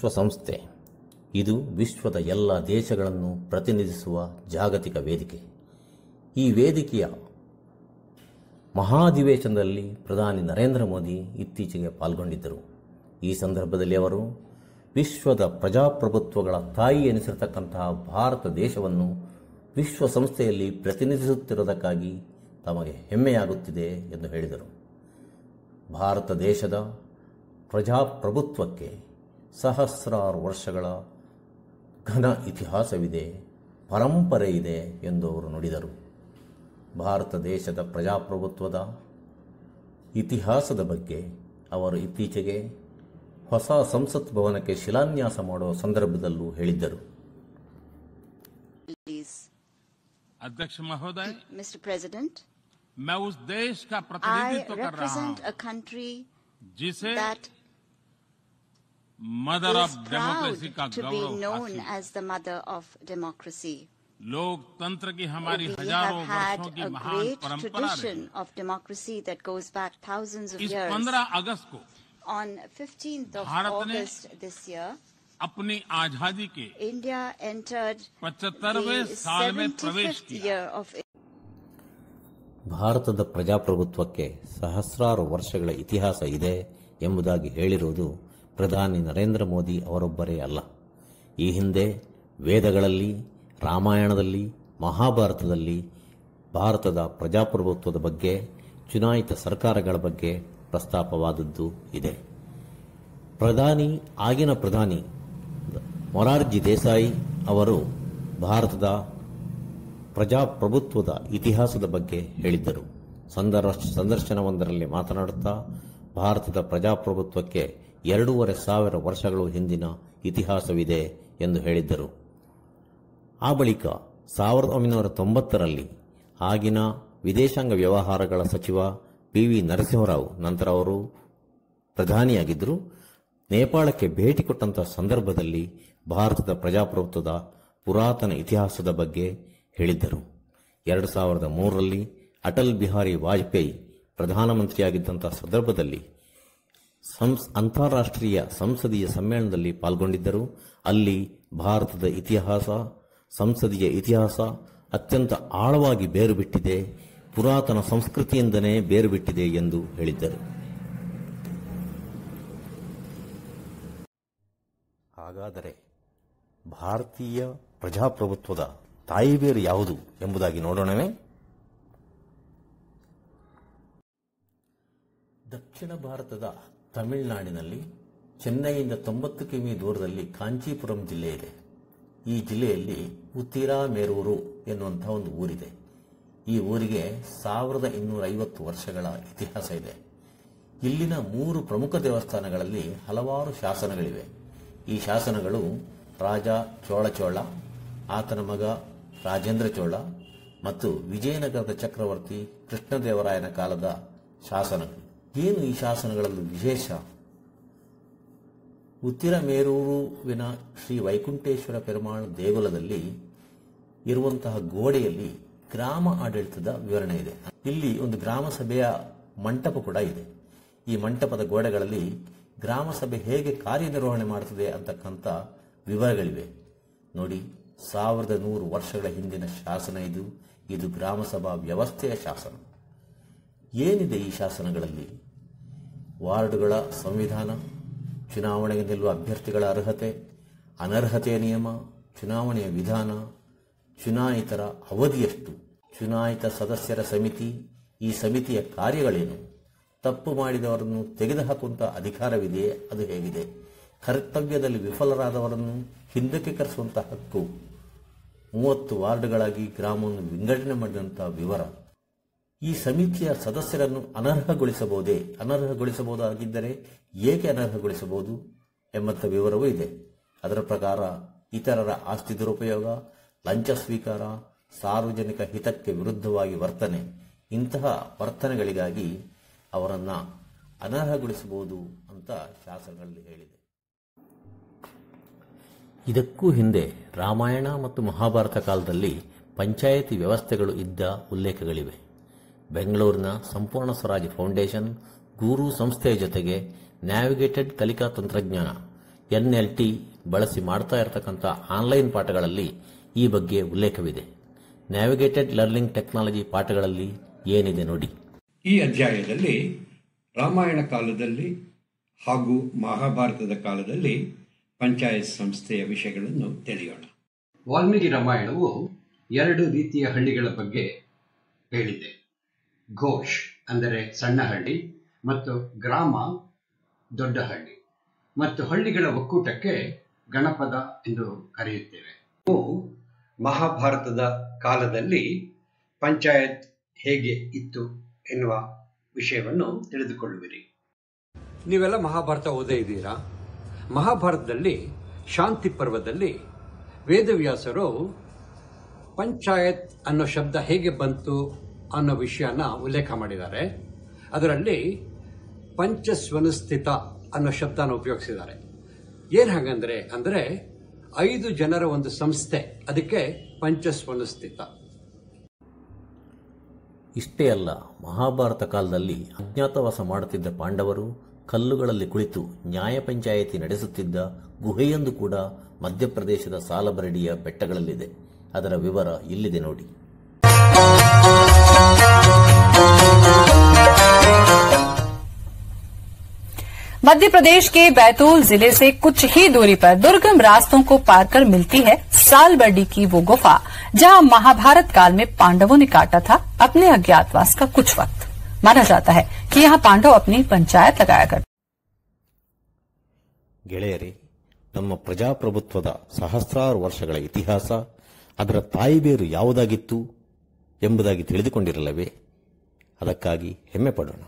ವಿಶ್ವಸಂಸ್ಥೆ. ಇದು ವಿಶ್ವದ ಎಲ್ಲ ದೇಶಗಳನ್ನು ಪ್ರತಿನಿಧಿಸುವ ಜಾಗತಿಕ ವೇದಿಕೆ. ಈ ವೇದಿಕೆಯ ಮಹಾಧಿವೇಶನದಲ್ಲಿ ಪ್ರಧಾನಿ ನರೇಂದ್ರ ಮೋದಿ ಇತ್ತೀಚೆಗೆ ಪಾಲ್ಗೊಂಡಿದ್ದರು. ಈ ಸಂದರ್ಭದಲ್ಲಿ ಅವರು, ವಿಶ್ವದ ಪ್ರಜಾಪ್ರಭುತ್ವಗಳ ತಾಯಿ ಎನಿಸಿರತಕ್ಕಂತಹ ಭಾರತ ದೇಶವನ್ನು ವಿಶ್ವಸಂಸ್ಥೆಯಲ್ಲಿ ಪ್ರತಿನಿಧಿಸುತ್ತಿರುವುದಕ್ಕಾಗಿ ತಮಗೆ ಹೆಮ್ಮೆಯಾಗುತ್ತಿದೆ ಎಂದು ಹೇಳಿದರು. ಭಾರತ ದೇಶದ ಪ್ರಜಾಪ್ರಭುತ್ವಕ್ಕೆ ಸಹಸ್ರಾರು ವರ್ಷಗಳ ಘನ ಇತಿಹಾಸವಿದೆ ಪರಂಪರೆ ಇದೆ ಎಂದು ಅವರು ನುಡಿದರು ಭಾರತ ದೇಶದ ಪ್ರಜಾಪ್ರಭುತ್ವದ ಇತಿಹಾಸದ ಬಗ್ಗೆ ಅವರು ಇತ್ತೀಚೆಗೆ ಹೊಸ ಸಂಸತ್ ಭವನಕ್ಕೆ ಶಿಲಾನ್ಯಾಸ ಮಾಡುವ ಸಂದರ್ಭದಲ್ಲೂ ಹೇಳಿದ್ದರು Please. अध्यक्ष महोदय Mr. President, मैं उस देश का I प्रतिनिधित्व कर रहा represent हूं a country जिसे that Mother is of democracy proud का to be गौरव known हासिल as the mother of democracy. लोकतंत्र की हमारी We हजारों have had वर्षों की a महान great परंपरा रही tradition of democracy that goes back thousands of इस years. 15 अगस्त को On 15th of भारत ने August this year, अपनी आजादी के India entered 75वें the साल में प्रवेश 75th किया year of ಭಾರತದ ಪ್ರಜಾಪ್ರಭುತ್ವಕ್ಕೆ ಸಹಸ್ರಾರು ವರ್ಷಗಳ ಇತಿಹಾಸ ಇದೆ ಎಂಬುದಾಗಿ ಹೇಳಿರುವುದು ಪ್ರಧಾನಿ ನರೇಂದ್ರ ಮೋದಿ ಅವರೊಬ್ಬರೇ ಅಲ್ಲ. ಈ ಹಿಂದೆ ವೇದಗಳಲ್ಲಿ, ರಾಮಾಯಣದಲ್ಲಿ, ಮಹಾಭಾರತದಲ್ಲಿ, ಭಾರತದ ಪ್ರಜಾಪ್ರಭುತ್ವದ ಬಗ್ಗೆ, ಚುನಾಯಿತ ಸರ್ಕಾರಗಳ ಬಗ್ಗೆ ಪ್ರಸ್ತಾಪವಾದದ್ದು ಇದೆ. ಪ್ರಧಾನಿ, ಆಗಿನ ಪ್ರಧಾನಿ ಮೊರಾರ್ಜಿ ದೇಸಾಯಿ ಅವರು ಭಾರತದ ಪ್ರಜಾಪ್ರಭುತ್ವದ ಇತಿಹಾಸದ ಬಗ್ಗೆ ಹೇಳಿದ್ದರು. ಸಂದರ್ಶ, ಸಂದರ್ಶನವೊಂದರಲ್ಲಿ ಮಾತನಾಡುತ್ತಾ, ಭಾರತದ ಪ್ರಜಾಪ್ರಭುತ್ವಕ್ಕೆ ಎರಡೂವರೆ ಸಾವಿರ ವರ್ಷಗಳು ಹಿಂದಿನ ಇತಿಹಾಸವಿದೆ ಎಂದು ಹೇಳಿದ್ದರು. ಆ ಬಳಿಕ ಸಾವಿರದ ಒಂಬೈನೂರ ತೊಂಬತ್ತರಲ್ಲಿ ಆಗಿನ ವಿದೇಶಾಂಗ ವ್ಯವಹಾರಗಳ ಸಚಿವ ಪಿ ವಿ ನರಸಿಂಹರಾವ್ ನಂತರ ಅವರು ಪ್ರಧಾನಿಯಾಗಿದ್ದರು. ನೇಪಾಳಕ್ಕೆ ಭೇಟಿ ಕೊಟ್ಟಂತಹ ಸಂದರ್ಭದಲ್ಲಿ ಭಾರತದ ಪ್ರಜಾಪ್ರಭುತ್ವದ ಪುರಾತನ ಇತಿಹಾಸದ ಬಗ್ಗೆ ಹೇಳಿದ್ದರು. ಎರಡು ಸಾವಿರದ ಮೂರರಲ್ಲಿ ಅಟಲ್ ಬಿಹಾರಿ ವಾಜಪೇಯಿ ಪ್ರಧಾನಮಂತ್ರಿಯಾಗಿದ್ದಂಥ ಸಂದರ್ಭದಲ್ಲಿ ಸಂಸ್, ಅಂತಾರಾಷ್ಟ್ರೀಯ ಸಂಸದೀಯ ಸಮ್ಮೇಳನದಲ್ಲಿ ಪಾಲ್ಗೊಂಡಿದ್ದರು. ಅಲ್ಲಿ ಭಾರತದ ಇತಿಹಾಸ, ಸಂಸದೀಯ ಇತಿಹಾಸ ಅತ್ಯಂತ ಆಳವಾಗಿ ಬೇರು ಬಿಟ್ಟಿದೆ ಪುರಾತನ ಸಂಸ್ಕೃತಿಯಿಂದನೇ ಬೇರು ಬಿಟ್ಟಿದೆ ಎಂದು ಹೇಳಿದ್ದರು. ಹಾಗಾದರೆ ಭಾರತೀಯ ಪ್ರಜಾಪ್ರಭುತ್ವದ ತಾಯಿಬೇರು ಯಾವುದು ಎಂಬುದಾಗಿ ನೋಡೋಣವೇ? ದಕ್ಷಿಣ ಭಾರತದ ತಮಿಳುನಾಡಿನಲ್ಲಿ ಚೆನ್ನೈಯಿಂದ ತೊಂಬತ್ತು ಕಿಮಿ ದೂರದಲ್ಲಿ ಕಾಂಚೀಪುರಂ ಜಿಲ್ಲೆ ಇದೆ. ಈ ಜಿಲ್ಲೆಯಲ್ಲಿ ಉತ್ತಿರಾ ಮೇರೂರು ಎನ್ನುವಂತಹ ಒಂದು ಊರಿದೆ. ಈ ಊರಿಗೆ ಸಾವಿರದ ಇನ್ನೂರ ಐವತ್ತು ವರ್ಷಗಳ ಇತಿಹಾಸ ಇದೆ. ಇಲ್ಲಿನ ಮೂರು ಪ್ರಮುಖ ದೇವಸ್ಥಾನಗಳಲ್ಲಿ ಹಲವಾರು ಶಾಸನಗಳಿವೆ. ಈ ಶಾಸನಗಳು ರಾಜ ಚೋಳಚೋಳ, ಆತನ ಮಗ ರಾಜೇಂದ್ರ ಚೋಳ ಮತ್ತು ವಿಜಯನಗರದ ಚಕ್ರವರ್ತಿ ಕೃಷ್ಣದೇವರಾಯನ ಕಾಲದ ಶಾಸನಗಳು. ಏನು ಈ ಶಾಸನಗಳಲ್ಲಿ ವಿಶೇಷ? ಉತ್ತಿರಮೇರೂರುವಿನ ಶ್ರೀ ವೈಕುಂಠೇಶ್ವರ ಪೆರುಮಾಳ ದೇಗುಲದಲ್ಲಿ ಇರುವಂತಹ ಗೋಡೆಯಲ್ಲಿ ಗ್ರಾಮ ಆಡಳಿತದ ವಿವರಣೆ ಇದೆ. ಇಲ್ಲಿ ಒಂದು ಗ್ರಾಮ ಸಭೆಯ ಮಂಟಪ ಕೂಡ ಇದೆ. ಈ ಮಂಟಪದ ಗೋಡೆಗಳಲ್ಲಿ ಗ್ರಾಮ ಸಭೆ ಹೇಗೆ ಕಾರ್ಯನಿರ್ವಹಣೆ ಮಾಡುತ್ತದೆ ಅಂತಕ್ಕಂಥ ವಿವರಗಳಿವೆ. ನೋಡಿ, ಸಾವಿರದ ನೂರು ವರ್ಷಗಳ ಹಿಂದಿನ ಶಾಸನ ಇದು. ಇದು ಗ್ರಾಮಸಭಾ ವ್ಯವಸ್ಥೆಯ ಶಾಸನ. ಏನಿದೆ ಈ ಶಾಸನಗಳಲ್ಲಿ? ವಾರ್ಡ್ಗಳ ಸಂವಿಧಾನ, ಚುನಾವಣೆಗೆ ನಿಲ್ಲುವ ಅಭ್ಯರ್ಥಿಗಳ ಅರ್ಹತೆ, ಅನರ್ಹತೆಯ ನಿಯಮ, ಚುನಾವಣೆಯ ವಿಧಾನ, ಚುನಾಯಿತರ ಅವಧಿಯಷ್ಟು? ಚುನಾಯಿತ ಸದಸ್ಯರ ಸಮಿತಿ, ಈ ಸಮಿತಿಯ ಕಾರ್ಯಗಳೇನು? ತಪ್ಪು ಮಾಡಿದವರನ್ನು ತೆಗೆದುಹಾಕುವಂತಹ ಅಧಿಕಾರವಿದೆಯೇ? ಅದು ಹೇಗಿದೆ. ಕರ್ತವ್ಯದಲ್ಲಿ ವಿಫಲರಾದವರನ್ನು ಹಿಂದಕ್ಕೆ ಕರೆಸುವಂತಹ ಹಕ್ಕು. ಮೂವತ್ತು ವಾರ್ಡ್ಗಳಾಗಿ ಗ್ರಾಮವನ್ನು ವಿಂಗಡಣೆ ಮಾಡಿದಂತಹ ವಿವರ. ಈ ಸಮಿತಿಯ ಸದಸ್ಯರನ್ನು ಅನರ್ಹಗೊಳಿಸಬಹುದೇ? ಅನರ್ಹಗೊಳಿಸಬಹುದಾಗಿದ್ದರೆ ಏಕೆ ಅನರ್ಹಗೊಳಿಸಬಹುದು ಎಂಬಂಥ ವಿವರವೂ ಇದೆ. ಅದರ ಪ್ರಕಾರ ಇತರರ ಆಸ್ತಿ ದುರುಪಯೋಗ, ಲಂಚ ಸ್ವೀಕಾರ, ಸಾರ್ವಜನಿಕ ಹಿತಕ್ಕೆ ವಿರುದ್ಧವಾಗಿ ವರ್ತನೆ, ಇಂತಹ ವರ್ತನೆಗಳಿಗಾಗಿ ಅವರನ್ನು ಅನರ್ಹಗೊಳಿಸಬಹುದು ಅಂತ ಶಾಸನಗಳಲ್ಲಿ ಹೇಳಿದೆ. ಇದಕ್ಕೂ ಹಿಂದೆ ರಾಮಾಯಣ ಮತ್ತು ಮಹಾಭಾರತ ಕಾಲದಲ್ಲಿ ಪಂಚಾಯತಿ ವ್ಯವಸ್ಥೆಗಳು ಇದ್ದ ಉಲ್ಲೇಖಗಳಿವೆ. ಬೆಂಗಳೂರಿನ ಸಂಪೂರ್ಣ ಸ್ವರಾಜ್ ಫೌಂಡೇಶನ್ ಗುರು ಸಂಸ್ಥೆಯ ಜೊತೆಗೆ ನ್ಯಾವಿಗೇಟೆಡ್ ಕಲಿಕಾ ತಂತ್ರಜ್ಞಾನ, ಎನ್ಎಲ್ಟಿ ಬಳಸಿ ಮಾಡ್ತಾ ಇರತಕ್ಕಂಥ ಆನ್ಲೈನ್ ಪಾಠಗಳಲ್ಲಿ ಈ ಬಗ್ಗೆ ಉಲ್ಲೇಖವಿದೆ. ನ್ಯಾವಿಗೇಟೆಡ್ ಲರ್ನಿಂಗ್ ಟೆಕ್ನಾಲಜಿ ಪಾಠಗಳಲ್ಲಿ ಏನಿದೆ ನೋಡಿ. ಈ ಅಧ್ಯಾಯದಲ್ಲಿ ರಾಮಾಯಣ ಕಾಲದಲ್ಲಿ ಹಾಗೂ ಮಹಾಭಾರತದ ಕಾಲದಲ್ಲಿ ಪಂಚಾಯತ್ ಸಂಸ್ಥೆಯ ವಿಷಯಗಳನ್ನು ತಿಳಿಯೋಣ. ವಾಲ್ಮೀಕಿ ರಾಮಾಯಣವು ಎರಡು ರೀತಿಯ ಹಳ್ಳಿಗಳ ಬಗ್ಗೆ ಹೇಳಿದೆ. ಘೋಷ್ ಅಂದರೆ ಸಣ್ಣ ಹಳ್ಳಿ ಮತ್ತು ಗ್ರಾಮ ದೊಡ್ಡ ಹಳ್ಳಿ. ಮತ್ತು ಹಳ್ಳಿಗಳ ಒಕ್ಕೂಟಕ್ಕೆ ಗಣಪದ ಎಂದು ಕರೆಯುತ್ತೇವೆ. ಮಹಾಭಾರತದ ಕಾಲದಲ್ಲಿ ಪಂಚಾಯತ್ ಹೇಗೆ ಇತ್ತು ಎನ್ನುವ ವಿಷಯವನ್ನು ತಿಳಿದುಕೊಳ್ಳುವಿರಿ. ನೀವೆಲ್ಲ ಮಹಾಭಾರತ ಓದೇ ಇದ್ದೀರಾ? ಮಹಾಭಾರತದಲ್ಲಿ ಶಾಂತಿ ಪರ್ವದಲ್ಲಿ ವೇದವ್ಯಾಸರು ಪಂಚಾಯತ್ ಅನ್ನೋ ಶಬ್ದ ಹೇಗೆ ಬಂತು? ಅನ್ನೋ ವಿಷಯನ ಉಲ್ಲೇಖ ಮಾಡಿದ್ದಾರೆ. ಅದರಲ್ಲಿ ಪಂಚಸ್ವನಸ್ಥಿತ ಅನ್ನೋ ಶಬ್ದನ ಉಪಯೋಗಿಸಿದ್ದಾರೆ. ಏನು ಹಾಗಂದ್ರೆ, ಅಂದರೆ ಐದು ಜನರ ಒಂದು ಸಂಸ್ಥೆ, ಅದಕ್ಕೆ ಪಂಚಸ್ವನಸ್ಥಿತ. ಇಷ್ಟೇ ಅಲ್ಲ, ಮಹಾಭಾರತ ಕಾಲದಲ್ಲಿ ಅಜ್ಞಾತವಾಸ ಮಾಡುತ್ತಿದ್ದ ಪಾಂಡವರು, ಕಲ್ಲುಗಳಲ್ಲಿ ಕುಳಿತು ನ್ಯಾಯ ಪಂಚಾಯಿತಿ ನಡೆಸುತ್ತಿದ್ದ ಗುಹೆಯೊಂದು ಕೂಡ ಮಧ್ಯಪ್ರದೇಶದ ಸಾಲಬರಡಿಯ ಬೆಟ್ಟಗಳಲ್ಲಿದೆ. ಅದರ ವಿವರ ಇಲ್ಲಿದೆ ನೋಡಿ. मध्य प्रदेश के बैतूल जिले से कुछ ही दूरी पर दुर्गम रास्तों को पार कर मिलती है सालबर्डी की वो गुफा जहां महाभारत काल में पांडवों ने काटा था अपने अज्ञातवास का कुछ वक्त माना जाता है कि यहां पांडव अपनी पंचायत लगाया करते ಗೆಳೆಯರೇ ನಮ್ಮ ಪ್ರಜಾಪ್ರಭುತ್ವದ ಸಹಸ್ರಾರು ವರ್ಷಗಳ ಇತಿಹಾಸ ಅದರ ತಾಯಿಬೇರು ಯಾವುದಾಗಿತ್ತು ಎಂಬುದಾಗಿ ತಿಳಿದುಕೊಂಡಿರಲವೇ ಅದಕ್ಕಾಗಿ ಹೆಮ್ಮೆ ಪಡೋಣ